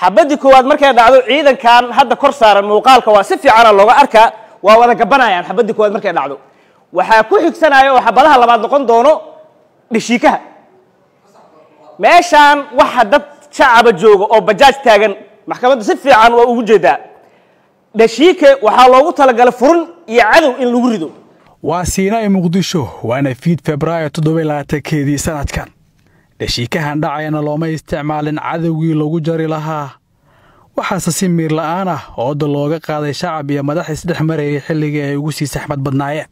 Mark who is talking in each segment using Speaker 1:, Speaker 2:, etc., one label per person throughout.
Speaker 1: xabadii koowaad markay dhacdo ciidankan hadda kor saaran muuqaalka waa si fiicana looga arkaa waa wada gabanayaan xabadii koowaad markay dhacdo. Waxaa ku xigsanaya oo xabadaha labaad noqon doono dhashiikaha meeshaan waxa dad shacaba jooga oo bajaaj taagan maxkamadda si fiican waa ugu jeedaa. Dhashiike waxaa loogu talagalay furun iyo cadow in lagu rido.
Speaker 2: Waa siinaa muqdisho waana fiid febraayo toddobylabaatankeedii sanadkan dhashiikahan dhacayana looma isticmaalin cadowgii lagu jari lahaa. Waxaase si miir la'aan ah ooda looga qaaday shacab iyo madax isdhex marayay xilligii ay ugu sii saxmad badnaayeen.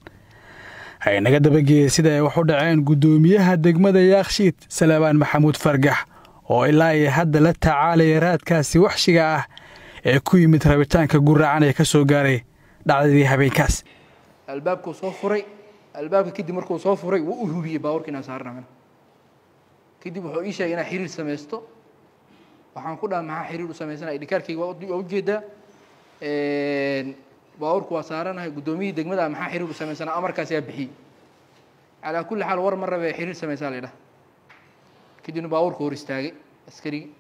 Speaker 2: Haynaga dabageeyey sida ay wax u dhaceen guddoomiyaha degmada yaakshiid salebaan maxamuud fargax oo ilaa iyo hadda la tacaalaya raadkaasi waxshiga ah ee ku yimid rabitaanka guraacan ee ka soo gaaray dhacdadii habeenkaas.
Speaker 3: Albaabkuu soo furay albaabka kadib markuu soo furay wuu u hubiyey baabuurka inaan kadib wuxuu ii sheegay inaan xiriir samaysto. Waxaan ku dhaha maxaa xiriir u samaysana idhikaarkayga waa u jeedaa baabuurku waa saaranahay. Guddoomiyihii degmada maxaa xiriir u samaysana amarkaas bixiyey calaa kulli xaal war ma rabe xiriir samaysaa la idhaha kadibna baabuurka hor istaagay askarigii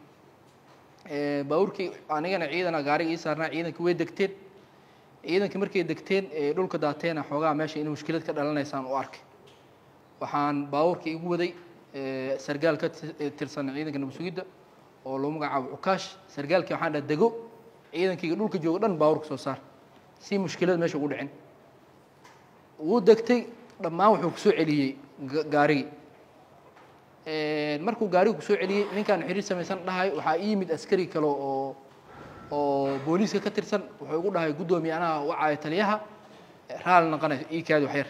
Speaker 3: baabuurkii anigana ciidana gaariga ii saarnaa ciidankii way degteen. Ciidankii markay degteen dhulka daateena xoogaa meesha in mushkilad ka dhalanaysaan u arkay. Waxaan baabuurka igu waday sargaal ka tirsan ciidanka nabadsugidda oo loo magacaabo cukaash sargaalkii waxaan dhaha dego ciidankayga dhulka jooga dhan baabuurka soo saar. Si mushkilad meesha ugu dhicin. Wuu degtay dhammaan wuxuu ku soo celiyey gaarigii. Markuu gaarigu ku soo celiyey ninkaan xiriir samaysan dhahay waxaa ii yimid askari kale oo oo booliiska ka tirsan wuxuu igu dhahay guddoomiye anaha wacaayo taliyaha raali noqonay ii kaadi waxyar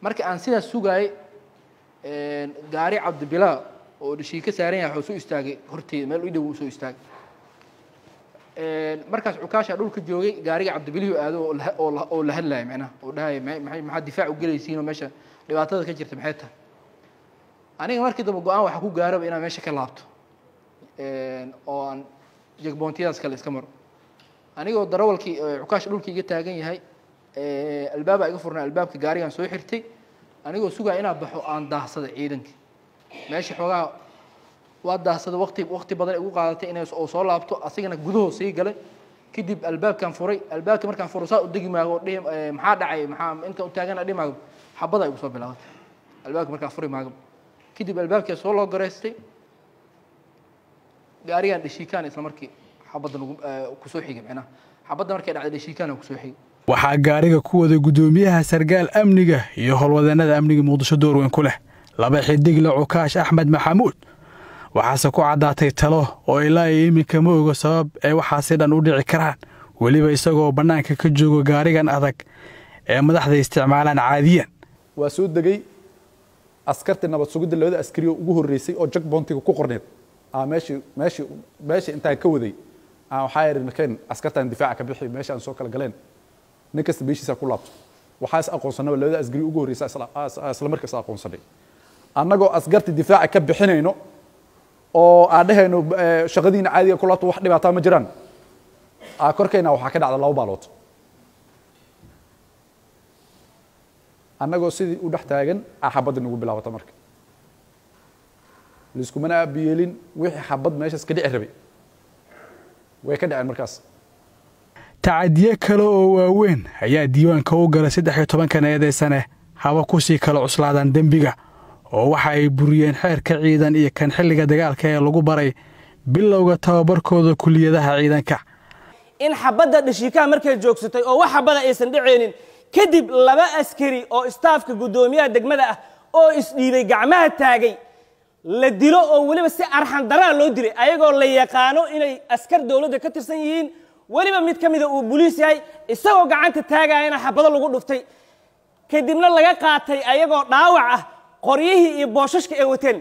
Speaker 3: marka aan sidaas sugaayay gaari cabdibilaa oo dhishii ka saaran yahay soo istaagay. Horteeda meel u dhow soo istaagay. Markaas cukaasha dhulka joogay gaariga cabdibilihu aado oo la hadlaya macnaha oo dhahaya maxaa difaac u gelaysiinoo meesha? Dhibaatada ka jirta maxay tahay? Aniga markii dambe go'aan waxaa ku gaaraba inaan meesha ka laabto. Oo aan jegboontiyadaas kale iska maro. Anigoo darawalkii cukaasha dhulkii iga taagan yahay albaabaa iga furnay albaabka gaarigaan soo xirtay anigoo sugaa inaa baxo aan daahsaday ciidankii meesha xoogaa waa daahsaday waqti waqti badan igu qaadatay inay oo soo laabto asigana gudahoo sii galay. Kadib albaabkaan furay albaabka markaan furo saa u degi maago dhihi maxaa dhacay maxaa inta u taagana dhihi maago xabada igu soo bilaabatay albaabka markaan furi maago. Kadib albaabkaa soo loo garaystay gaarigaan dhashiikaan isla markii xabadda ku soo xigay micnaha xabadda markay dhacday dhashiikaan ku soo xigay
Speaker 2: waxaa gaariga ku waday guddoomiyaha sargaal amniga iyo howlwadeennada amniga muqdisho door weyn ku leh. Laba xidigle cukaash axmed maxamuud. Waxaase ku caddaatay talo oo ilaa iyo iminka ma oga sabab ay waxaasi dhan u dhici karaan. Weliba isagoo bannaanka ka joogo gaarigan adag ee madaxda isticmaalaan caadiyan.
Speaker 4: Waa soo degay askartii nabad sugidda labada askari oo ugu horreysay oo jag boontiga ku qorneed. Meeshii intaan ka waday. Aan waxaa yidhi markeen askartaan difaaca ka bixi meesha aan soo kala galeen nin kasta meeshiisa ku laabto. Waxaa is aqoonsanaba labada askari ugu horreysa isla markaas aqoonsanay. Annagoo askartii difaaca ka bixinayno oo aan dhehayno shaqadiina caadiga ku laabto wax dhibaataa ma jiraan. Aa korkayna waxaa ka dhacda laba baalood. Annagoo sidii u dhex taagan aa xabadda nagu bilaabata marka. Laiskumana aabiyeelin wixii xabad meeshaas ka dhici rabay. Way ka dhaceen markaas
Speaker 2: tacadiye kale oo waaweyn ayaa diiwaanka u galay saddex iyo tobankan eedaysane haba ku sii kala cuslaadaan dembiga oo waxa ay buriyeen xeerka ciidan iyo kan xilliga dagaalka ee lagu baray bilowga tababarkooda kuliyadaha ciidanka.
Speaker 1: In xabadda dhashiikaha markay joogsatay oo wax xabada aysan dhacaynin kadib laba askari oo istaafka guddoomiyaha degmada ah oo isdhiibay gacmaha taagay la dilo oo weliba si arxan daraa loo dilay ayagoo la yaqaano inay askar dowladda ka tirsan yihiin weliba mid ka mida uu buliis yahay isagoo gacanta taagayana xabado lagu dhuftay. Kadibna laga qaatay ayagoo dhaawac ah qoryihii iyo booshashka ay wateen.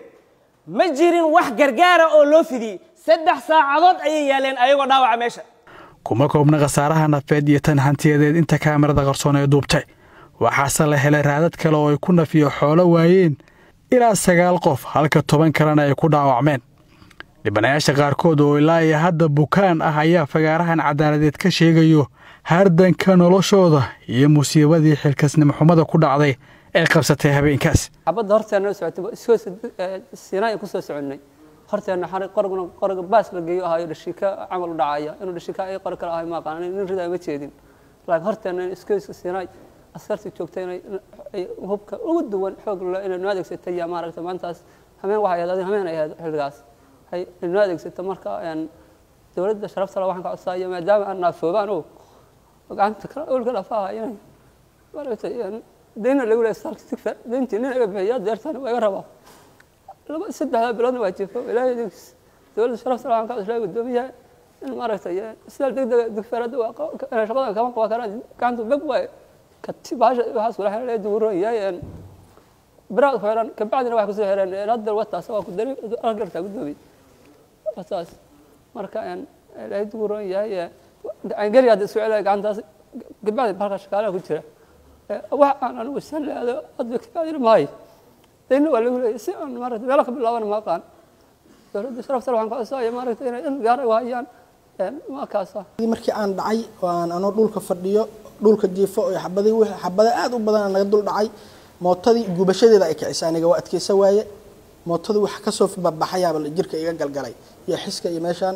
Speaker 1: Ma jirin wax gargaara oo loo fidiyey. Saddex saacadood ayay yaaleen ayagoo dhaawaca meesha.
Speaker 2: Kuma koobna khasaaraha nafeed iyo tan hantiyadeed inta kaamirada qarsoon ee duubtay. Waxaase la helay raadad kale oo ay ku nafiyo xoolo waayeen ilaa sagaal qof halka toban kalena ay ku dhaawacmeen dhibanayaasha qaarkood oo ilaa iyo hadda bukaan ah ayaa fagaarahan cadaaladeed ka sheegayo hardanka noloshooda iyo musiibadii xilkasnimo xumada ku dhacday ee qabsatay habeenkaas.
Speaker 5: Xabadda horteena socotay sinaa ku soo soconnay. Horteena xari qorguna qorga baas la geeyo ahayo dhashiika camal u dhacaya. Inuu dhashiika ay qor kale ahay ma aqaan nin ridaa ma jeedin. Laakiin horteena in iskeyska siinay askarta joogtay inay ay hubka ugu duwan xoog inay noo adeegsatay yaa maaragta maantaas hameen waxay ahayd hameen ay ahayd xilligaas ay noo adeegsata marka dowladda sharafta le waxaan ka codsaya maadaama aan naafoobaan oo gacanta olka dhafaha inay maaragtay deyna lagu leeyahay saalka sigfa deyntii nin iga bixiya deertana waa iga rabaa. Laba saddexda biloodna waa jiifo ilaahay dowladda sharafta waxaan ka codsaya guddoomiyaha in maaragtay sidaa degdega digfeerada waa shaqadan kama qaban karaan gacanta bab waaye kati baasha waxaas kula xeran ee duguran yahay biraad ku xeran kabacdina waxay ku soo xereen hadda wataas waa ku dari argartaa guddoomiye wataas marka duguran yahay geli hadda isku celaya gacantaas balka shaqaalaha ku jira wax aan anigu san leado hadda kabacdina maayo dayna waa lagu leeyahay si aan maaragtay meelo ka bilaabana ma aqaan. Dowladda sharafta waxaan ka codsaya maaragtay inay il gaar u hayaan markaasa
Speaker 6: markii aan dhacay aan anoo dhulka fadhiyo dhulka jiifo oo xabadii xabada aad u badan naga dul dhacay mootadii gubashadeeda ay kicisay aniga waa adkeysa waaye mootadii wax ka soo babaxayaaba jirka iga galgalay. Iyo xiska iyo meeshaan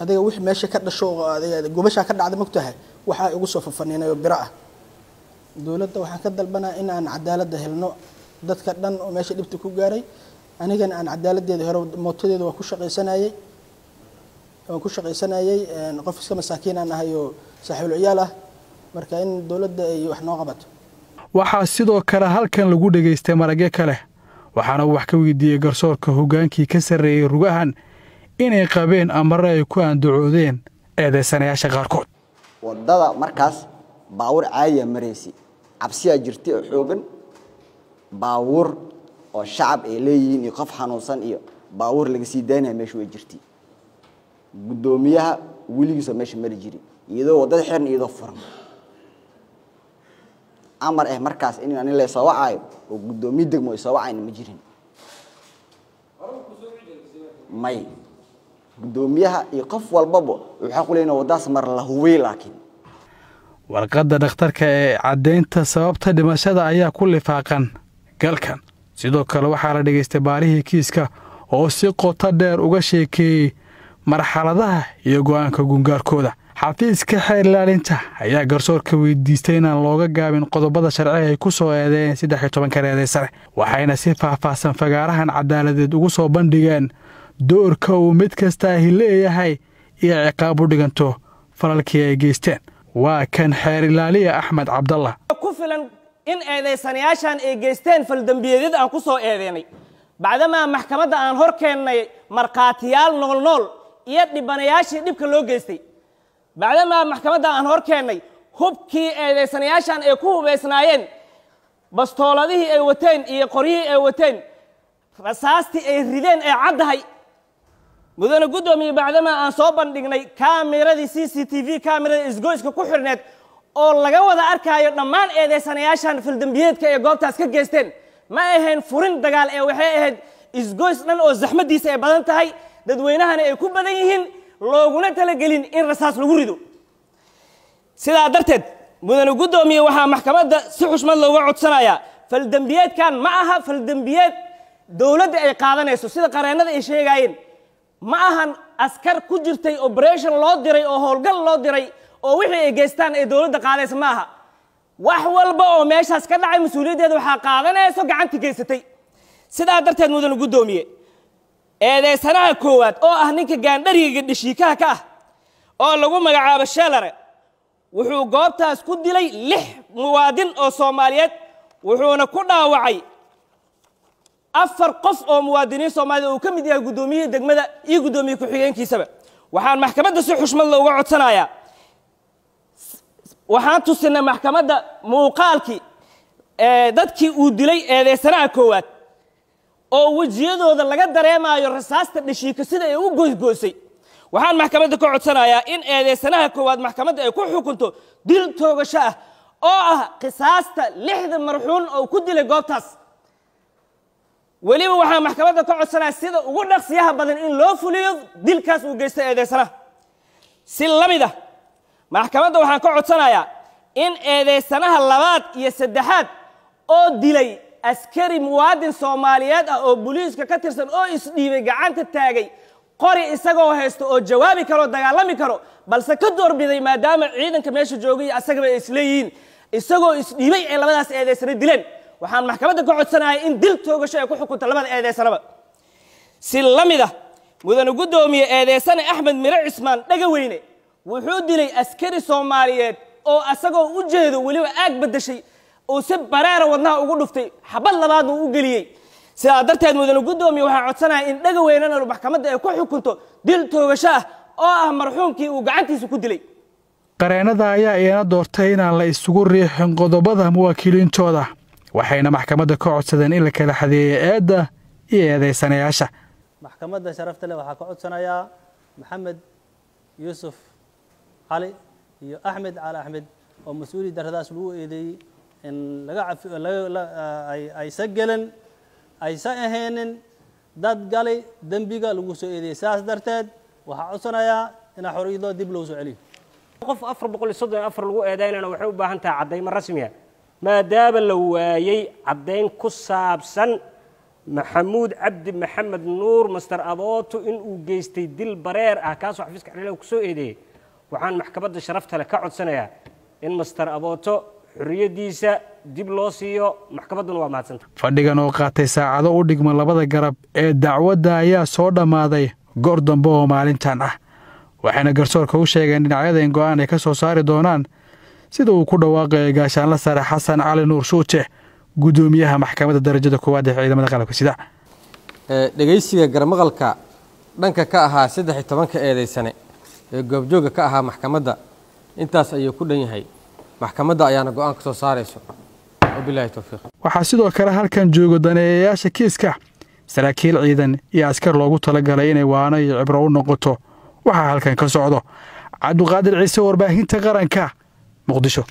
Speaker 6: adiga wixii meesha ka dhasho gubashaa ka dhacda mogtahay waxaa igu soo fafaniinay oo biro ah dowladda waxaan ka dalbanaa in cadaaladda helno dadka dhan oo meesha dhibta ku gaaray. Anigana aan cadaaladdeeda hore mootadeeda waa ku shaqaysanayey waan ku shaqaysanayey qof iska masaakiin aan ahay oo saaxiibul ciyaal ah. Marka in dowladda ay wax noo qabato.
Speaker 2: Waxaa sidoo kale halkan lagu dhegaystay maragyo kale waxaana wax ka weydiiyey garsoorka hoggaankii ka sarreeyey rugahan inay qabeen amare ay ku aandacoodeen eedaysanayaasha qaarkood.
Speaker 7: Waddada markaas baawur caadiya maraysay cabsiyaa jirtay oo xoogan baawur oo shacab ay leeyihiin iyo qof xanuunsan iyo baawur laga sii daynaya meesha way jirtay guddoomiyaha weligiisoo meesha mari jiri iyadoo waddada xiran iyadoo furan amar eh markaas in ani la soo wacaayo oo guddoomiye degmo ay soo wacayna ma jirin. May guddoomiyaha iyo qof walbaba wuxuu xaq u leeyahay waddaas mar la hubay laakiin.
Speaker 2: Warqadda dhakhtarka ee caddaynta sababta dhimashada ayaa ku lifaaqan galkan. Sidoo kale waxaa la dhegaystay baarihii kiiska oo si qoto dheer uga sheekeeyey marxaladaha iyo go'aanka gungaarkooda xafiiska xeer ilaalinta ayaa garsoorka weydiistay inaan looga gaabin qodobada sharciga ay ku soo eedeeyeen saddex iyo tobanka eedaysane waxayna si faahfaahsan fagaarahan cadaaladeed ugu soo bandhigeen doorka uu mid kastaahi leeyahay iyo ciqaab u dhiganto falalkii ay geysteen. Waa kan xeer ilaaliya axmed cabdallah.
Speaker 1: Ku filan in eedaysanayaashan ay geysteen faldembiyeedyada aan ku soo eedeynay. Bacdamaa maxkamadda aan hor keennay markhaatiyaal noolnool iyo dhibanayaashii dhibka loo geystay bacdamaa maxkamadda aan hor keennay hubkii eedaysanayaashan ay ku hubaysnaayeen bastooladihii ay wateen iyo qoryihii ay wateen rasaastii ay rideen ee caddahay. Mudane guddoomiye bacdamaa aan soo bandhignay kaamiradii c c t v kaamirada isgoyska ku xidhneed oo laga wada arkaayo dhammaan eedaysanayaashan faldembiyeedka ee goobtaas ka geysteen. Ma ahayn furin dagaal ee waxay ahayd isgoys dhan oo zaxmaddiisa ay badan tahay dadweynahana ay ku badan yihiin looguna talagelin in rasaas lagu rido. Sidaa darteed mudane guddoomiye waxaa maxkamadda si xushmad looga codsanayaa faldembiyeedkan ma aha faldembiyeed dowladda ay qaadanayso sida qareennada ay sheegaayeen. Ma ahan askar ku jirtay operation loo diray oo howlgal loo diray oo wixii ay geystaan ee dowladda qaadaysa ma aha. Wax walba oo meeshaas ka dhacay mas'uuliyaddeeda waxaa qaadanayso gacantii geysatay. Sidaa darteed mudane guddoomiye eedeysanaha koowaad oo ah ninka gaandhariga dhashiikaha ka ah oo lagu magacaabo sheelare wuxuu goobtaas ku dilay lix muwaadin oo soomaaliyeed wuxuuna ku dhaawacay afar qof oo muwaadiniin soomaaliyed uu ka mid yahay guddoomiyihii degmada iyo guddoomiye ku-xigeenkiisaba. Waxaan maxkamadda si xushmad la uga codsanayaa. Waxaan tusinay maxkamadda muuqaalkii dadkii uu dilay eedeysanaha koowaad oo wejiyadooda laga dareemaayo rasaasta dhashiika sida ay u goysgoysay waxaan maxkamadda ka codsanayaa in eedeysanaha koowaad maxkamadda ay ku xukunto dil toogasho ah oo ah qisaasta lixda marxuun oo ku dilay goobtaas. Weliba waxaan maxkamadda ka codsanaya sida ugu dhaqsiyaha badan in loo fuliyo dilkaas uu geystay eedeysanaha. Si la mid ah maxkamadda waxaan ka codsanayaa in eedeysanaha labaad iyo saddexaad oo dilay askari muwaadin soomaaliyeed ah oo booliiska ka tirsan oo isdhiibay gacanta taagay qori isagoo haysto oo jawaabi karo dagaalami karo balse ka doorbiday maadaama ciidanka meesha joogay asagaba ay isleeyihiin isagoo isdhiibay ay labadaas eedaysana dileen. Waxaan maxkamadda ka codsanahay in dil toogasho ay ku xukunta labada eedaysanaba si la mid ah mudane guddoomiye eedeysane axmed mire cismaan dhagaweyne wuxuu dilay askari soomaaliyeed oo asagoo u jeedo weliba aag bedeshay uu si bareera wadnaha ugu dhuftay xabad labaadna u geliyey. Sidaa darteed mudane guddoomiye waxaa codsanaya in dhagaweynena maxkamadda ay ku xukunto dil toogasho ah oo ah marxuumkii uu gacantiisa ku dilay.
Speaker 2: Qareennada ayaa iyana doortay inaan la isugu riixin qodobada muwaakiliintooda waxayna maxkamadda ka codsadeen in la kala xadeeyo eedda iyo eedaysanayaasha.
Speaker 8: Maxkamadda sharafta leh waxaa ka codsanayaa maxamed yuusuf cali iyo axmed cali axmed oo mas'uuliyad darradaas lagu eedeeyey in laga aysa gelin aysa ahaynin dad gali dembiga lagu soo eedeeyey sidaas darteed waxaa codsanayaa inaa xoriyadoo dib loogu soo celiyo.
Speaker 9: Qof afar boqol iyo soddon afar lagu eedaynana waxay u baahan tahay caddaymo rasmiya maadaama la waayey caddayn ku saabsan maxamuud cabdi maxamed nuur master abooto inuu geystay dil bareer ah kaasoo xafiiska xililaha ku soo eedeeyey waxaan maxkamadda sharafta leh ka codsanayaa in master abooto xorriyaddiisa dib loo siiyo maxkamadduna waa mahadsanta
Speaker 2: fadhigan oo qaatay saacado u dhigma labada garab ee dacwadda ayaa soo dhammaaday goor dambe oo maalintan ah. Waxayna garsoorka u sheegeen dhinacyada in go'aan ay ka soo saari doonaan sida uu ku dhawaaqaya gaashaanla sare xasan cali nuur shuute guddoomiyaha maxkamadda darajada koowaad ee ciidamada qalabka sida.
Speaker 10: Ee dhegaysiga garmaqalka dhanka ka ahaa saddex iyo tobanka eedaysane ee goobjooga ka ahaa maxkamadda intaas ayuu ku dhan yahay maxkamadda ayaana go'aan ka soo saarayso.
Speaker 2: Waxaa sidoo kale halkan jooga daneeyayaasha kiiska. Saraakiil ciidan iyo askar loogu talagalay inay waano iyo cibro u noqoto. Waxaa halkan ka socdo cabduqaadir ciise warbaahinta qaranka. Muqdisho